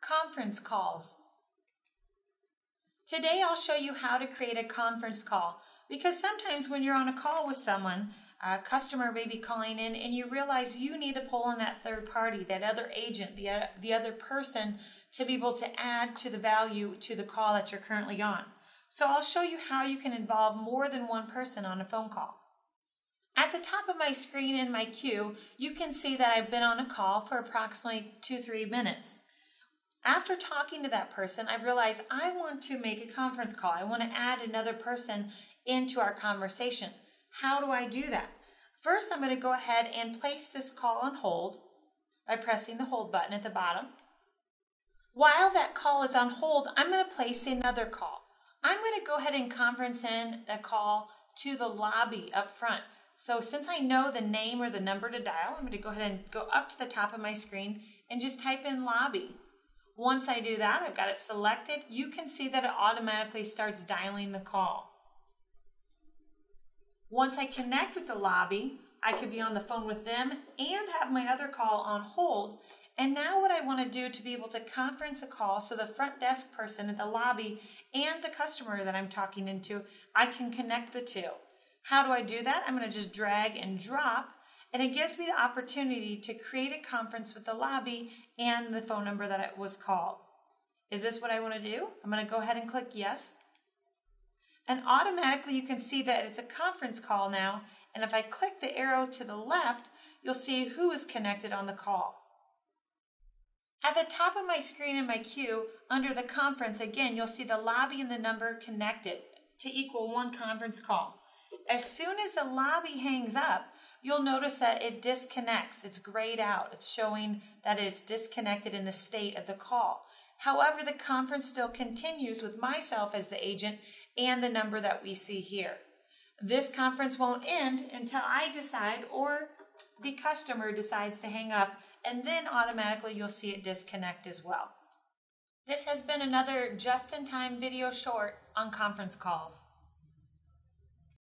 Conference calls. Today I'll show you how to create a conference call because sometimes when you're on a call with someone, a customer may be calling in and you realize you need to pull in that third party, that other agent, the, uh, the other person to be able to add to the value to the call that you're currently on. So I'll show you how you can involve more than one person on a phone call. At the top of my screen in my queue, you can see that I've been on a call for approximately two, three minutes. After talking to that person, I've realized I want to make a conference call. I want to add another person into our conversation. How do I do that? First, I'm going to go ahead and place this call on hold by pressing the hold button at the bottom. While that call is on hold, I'm going to place another call. I'm going to go ahead and conference in a call to the lobby up front. So since I know the name or the number to dial, I'm going to go ahead and go up to the top of my screen and just type in lobby. Once I do that, I've got it selected. You can see that it automatically starts dialing the call. Once I connect with the lobby, I could be on the phone with them and have my other call on hold. And now what I want to do to be able to conference a call so the front desk person at the lobby and the customer that I'm talking into, I can connect the two. How do I do that? I'm going to just drag and drop, and it gives me the opportunity to create a conference with the lobby and the phone number that it was called. Is this what I want to do? I'm going to go ahead and click yes. And automatically you can see that it's a conference call now. And if I click the arrows to the left, you'll see who is connected on the call. At the top of my screen in my queue, under the conference, again, you'll see the lobby and the number connected to equal one conference call. As soon as the lobby hangs up, you'll notice that it disconnects. It's grayed out. It's showing that it's disconnected in the state of the call. However, the conference still continues with myself as the agent and the number that we see here. This conference won't end until I decide or the customer decides to hang up, and then automatically you'll see it disconnect as well. This has been another just in time video short on conference calls.